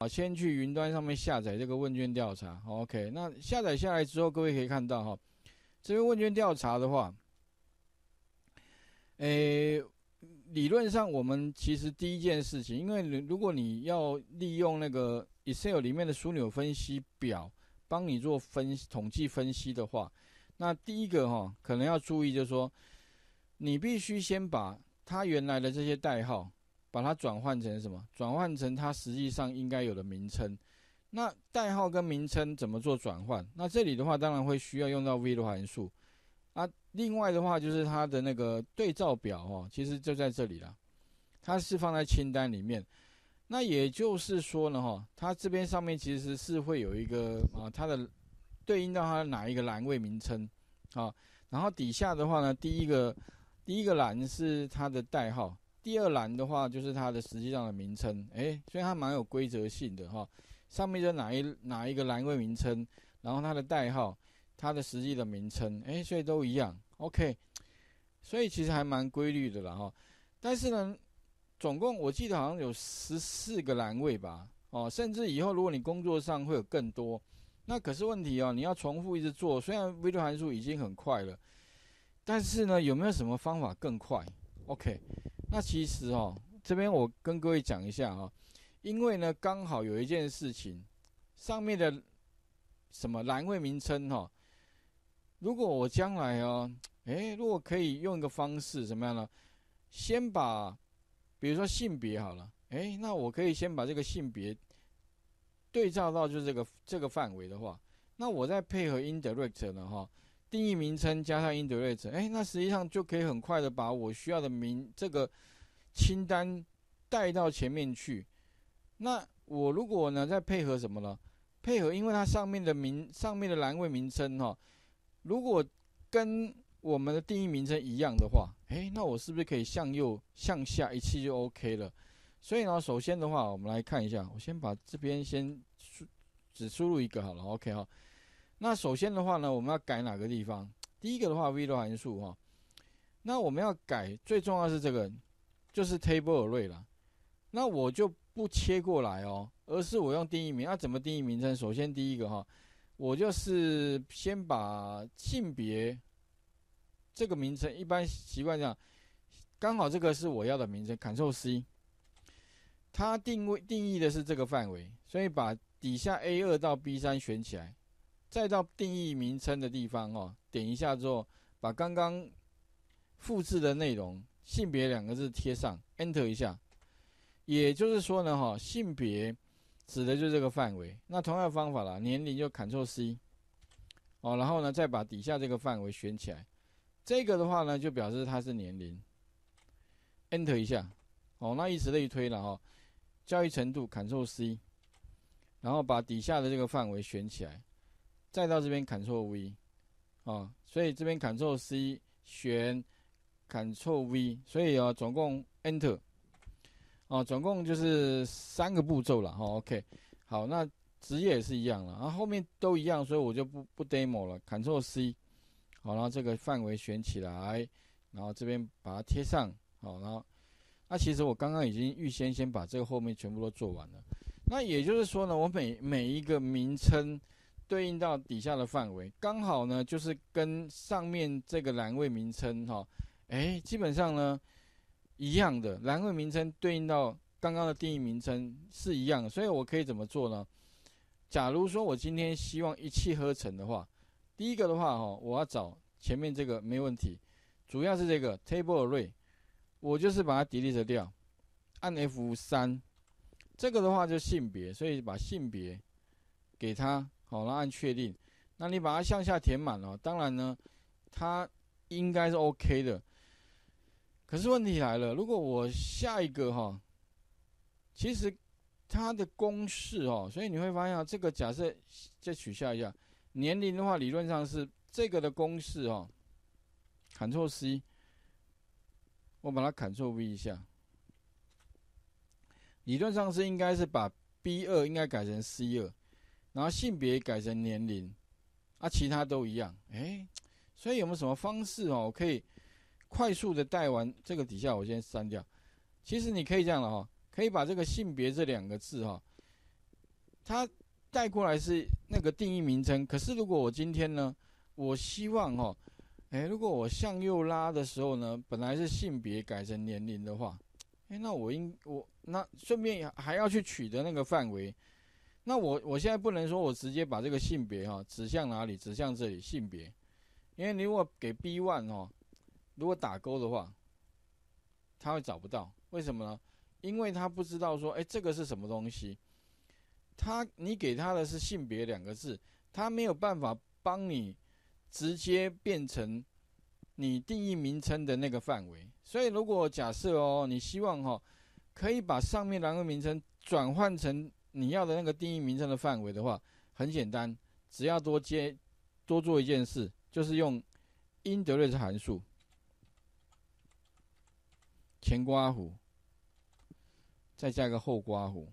啊，先去云端上面下载这个问卷调查。OK，那下载下来之后，各位可以看到哈，这个问卷调查的话，诶，理论上我们其实第一件事情，因为如果你要利用那个 Excel 里面的枢纽分析表帮你做分统计分析的话，那第一个哈，可能要注意就是说，你必须先把它原来的这些代号。把它转换成什么？转换成它实际上应该有的名称。那代号跟名称怎么做转换？那这里的话，当然会需要用到 VLOOKUP 函数。啊，另外的话就是它的那个对照表哦，其实就在这里了。它是放在清单里面。那也就是说呢，哈，它这边上面其实是会有一个啊，它的对应到它的哪一个栏位名称啊？然后底下的话呢，第一个第一个栏是它的代号。第二栏的话就是它的实际上的名称，哎，所以它蛮有规则性的哈。上面的哪一哪一个栏位名称，然后它的代号，它的实际的名称，哎，所以都一样，OK。所以其实还蛮规律的啦哈。但是呢，总共我记得好像有十四个栏位吧，哦，甚至以后如果你工作上会有更多，那可是问题哦，你要重复一直做，虽然微度函数已经很快了，但是呢，有没有什么方法更快？OK。那其实哦，这边我跟各位讲一下哈，因为呢刚好有一件事情，上面的什么栏位名称哈，如果我将来哦，哎，如果可以用一个方式怎么样呢？先把，比如说性别好了，哎，那我可以先把这个性别对照到就是这个这个范围的话，那我再配合 indirect 呢哈。定义名称加上 indirect，哎，那实际上就可以很快的把我需要的名这个清单带到前面去。那我如果呢再配合什么呢？配合，因为它上面的名上面的栏位名称哈，如果跟我们的定义名称一样的话，哎，那我是不是可以向右向下一气就 OK 了？所以呢，首先的话，我们来看一下，我先把这边先输只输入一个好了，OK 哈。那首先的话呢，我们要改哪个地方？第一个的话，VLOOK 函数哈。那我们要改最重要是这个，就是 Table Array 了。那我就不切过来哦，而是我用定义名。那怎么定义名称？首先第一个哈，我就是先把性别这个名称，一般习惯这样，刚好这个是我要的名称，Ctrl C。它定位定义的是这个范围，所以把底下 A 二到 B 三选起来。再到定义名称的地方哦，点一下之后，把刚刚复制的内容“性别”两个字贴上，Enter 一下。也就是说呢，哈，性别指的就是这个范围。那同样的方法啦，年龄就 Ctrl C，哦，然后呢，再把底下这个范围选起来。这个的话呢，就表示它是年龄，Enter 一下。哦，那以此类推了哈。教育程度 Ctrl C，然后把底下的这个范围选起来。再到这边 Ctrl V，啊，所以这边 Ctrl C 选 Ctrl V，所以啊，总共 Enter，啊，总共就是三个步骤了，哈，OK，好，那职业也是一样了，然后后面都一样，所以我就不不 demo 了，Ctrl C，好，然后这个范围选起来，然后这边把它贴上，好，然后那其实我刚刚已经预先先把这个后面全部都做完了，那也就是说呢，我每每一个名称。对应到底下的范围，刚好呢，就是跟上面这个栏位名称哈，哎，基本上呢一样的栏位名称对应到刚刚的定义名称是一样，所以我可以怎么做呢？假如说我今天希望一气呵成的话，第一个的话哈，我要找前面这个没问题，主要是这个 table array，我就是把它 delete 掉，按 F 三，这个的话就性别，所以把性别给它。好，然后按确定。那你把它向下填满了，当然呢，它应该是 OK 的。可是问题来了，如果我下一个哈，其实它的公式哦，所以你会发现这个假设再取下一下年龄的话，理论上是这个的公式哦，Ctrl C，我把它 Ctrl V 一下，理论上是应该是把 B 二应该改成 C 二。然后性别改成年龄，啊，其他都一样，哎，所以有没有什么方式哦，可以快速的带完这个底下，我先删掉。其实你可以这样的哈，可以把这个性别这两个字哈，它带过来是那个定义名称。可是如果我今天呢，我希望哈，哎，如果我向右拉的时候呢，本来是性别改成年龄的话，哎，那我应我那顺便还要去取得那个范围。那我我现在不能说我直接把这个性别哈指向哪里，指向这里性别，因为你如果给 B one 哦，如果打勾的话，他会找不到，为什么呢？因为他不知道说，哎，这个是什么东西？他你给他的是性别两个字，他没有办法帮你直接变成你定义名称的那个范围。所以如果假设哦，你希望哈可以把上面两个名称转换成。你要的那个定义名称的范围的话，很简单，只要多接多做一件事，就是用 indirect 函数前刮弧，再加一个后刮弧。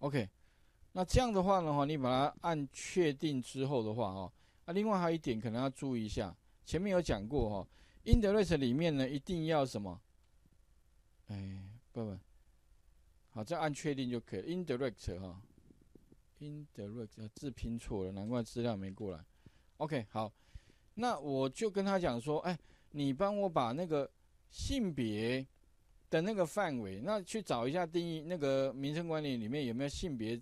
OK，那这样的话呢，哈，你把它按确定之后的话，哦，啊，另外还有一点可能要注意一下，前面有讲过哈，indirect 里面呢一定要什么？哎，不不。好，这按确定就可以。indirect 哈，indirect 字拼错了，难怪资料没过来。OK，好，那我就跟他讲说，哎，你帮我把那个性别的那个范围，那去找一下定义那个名称管理里面有没有性别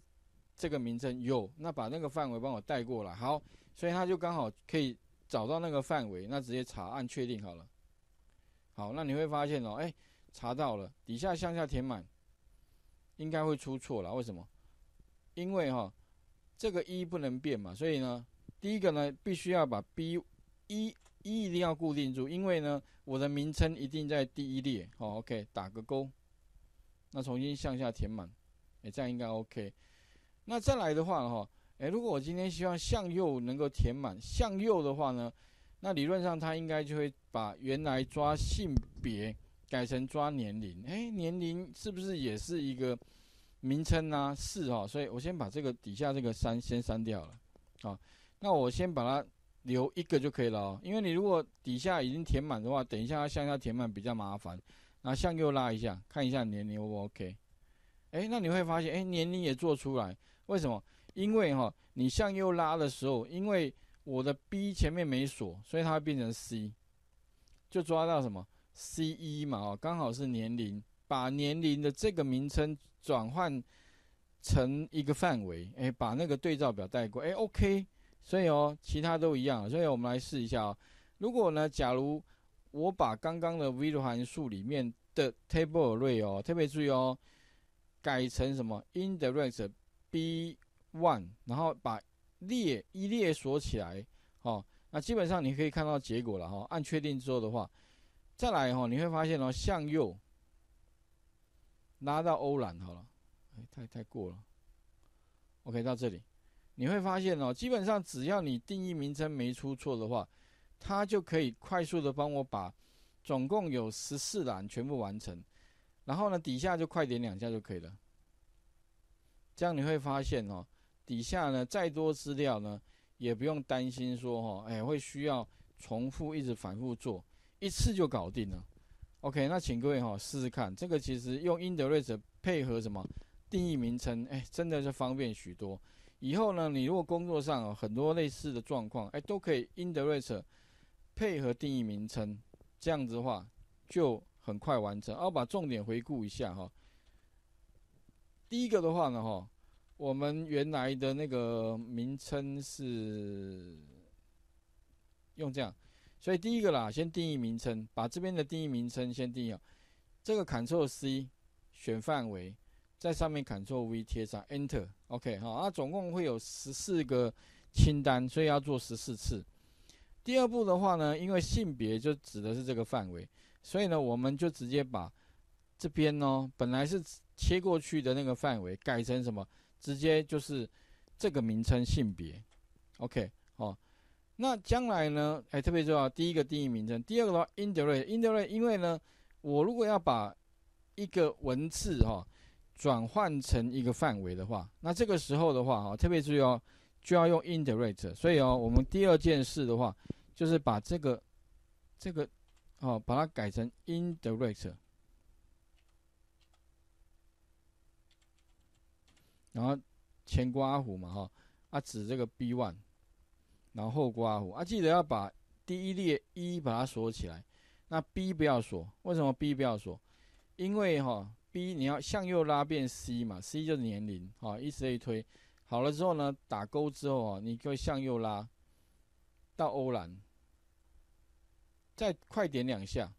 这个名称，有，那把那个范围帮我带过来。好，所以他就刚好可以找到那个范围，那直接查按确定好了。好，那你会发现哦，哎，查到了，底下向下填满。应该会出错了，为什么？因为哈，这个一不能变嘛，所以呢，第一个呢，必须要把 B 一一一定要固定住，因为呢，我的名称一定在第一列，好，OK，打个勾，那重新向下填满，哎，这样应该 OK。那再来的话哈，哎，如果我今天希望向右能够填满，向右的话呢，那理论上它应该就会把原来抓性别。改成抓年龄，哎，年龄是不是也是一个名称呢？是哈，所以我先把这个底下这个删先删掉了，啊，那我先把它留一个就可以了哦。因为你如果底下已经填满的话，等一下要向下填满比较麻烦，那向右拉一下，看一下年龄 O 不 OK？哎，那你会发现，哎，年龄也做出来，为什么？因为哈，你向右拉的时候，因为我的 B 前面没锁，所以它会变成 C，就抓到什么？C 一嘛哦，刚好是年龄，把年龄的这个名称转换成一个范围，哎，把那个对照表带过，哎，OK，所以哦，其他都一样，所以我们来试一下哦。如果呢，假如我把刚刚的 v 的函数里面的 table array 哦，特别注意哦，改成什么 indirect b one，然后把列一列锁起来，哦，那基本上你可以看到结果了哈。按确定之后的话。再来哈，你会发现哦，向右拉到欧蓝好了，哎，太太过了。OK，到这里，你会发现哦，基本上只要你定义名称没出错的话，它就可以快速的帮我把总共有十四栏全部完成。然后呢，底下就快点两下就可以了。这样你会发现哦，底下呢再多资料呢，也不用担心说哈，哎，会需要重复一直反复做。一次就搞定了，OK，那请各位哈试试看，这个其实用 indirect 配合什么定义名称，哎，真的是方便许多。以后呢，你如果工作上很多类似的状况，哎，都可以 indirect 配合定义名称，这样子的话就很快完成。然后把重点回顾一下哈，第一个的话呢哈，我们原来的那个名称是用这样。所以第一个啦，先定义名称，把这边的定义名称先定义好。这个 Ctrl C 选范围，在上面 Ctrl V 贴上 Enter，OK 好，那总共会有十四个清单，所以要做十四次。第二步的话呢，因为性别就指的是这个范围，所以呢，我们就直接把这边呢本来是切过去的那个范围改成什么？直接就是这个名称性别，OK 好。那将来呢？哎，特别重要。第一个定义名称，第二个的话，indirect，indirect，因为呢，我如果要把一个文字哈转换成一个范围的话，那这个时候的话哈，特别注意哦，就要用 indirect。所以哦，我们第二件事的话，就是把这个这个哦，把它改成 indirect。然后前刮弧嘛哈，啊指这个 B one，然后刮弧啊，记得要把第一列一把它锁起来，那 B 不要锁，为什么 B 不要锁？因为哈 B 你要向右拉变 C 嘛，C 就是年龄哈，以此类推，好了之后呢，打勾之后啊，你就向右拉到欧蓝，再快点两下。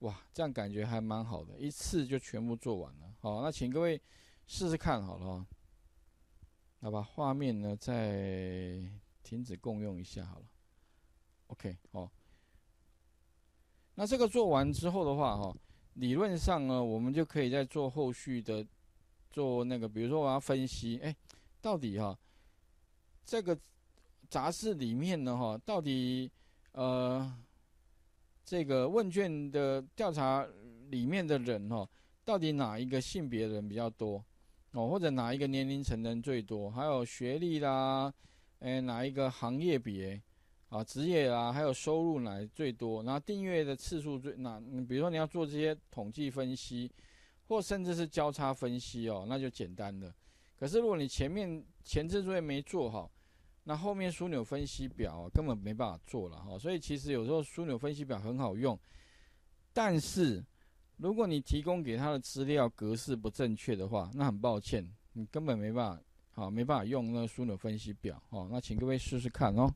哇，这样感觉还蛮好的，一次就全部做完了。好，那请各位试试看好了哦。那把画面呢再停止共用一下好了。OK，哦。那这个做完之后的话，哈，理论上呢，我们就可以再做后续的做那个，比如说我要分析，哎，到底哈这个杂志里面呢，哈，到底呃。这个问卷的调查里面的人哦，到底哪一个性别人比较多哦，或者哪一个年龄层人最多？还有学历啦，诶，哪一个行业别啊，职业啊，还有收入哪最多？然后订阅的次数最那，比如说你要做这些统计分析，或甚至是交叉分析哦，那就简单了。可是如果你前面前置作业没做好，那后面枢纽分析表根本没办法做了哈，所以其实有时候枢纽分析表很好用，但是如果你提供给他的资料格式不正确的话，那很抱歉，你根本没办法，好没办法用那枢纽分析表哦。那请各位试试看哦。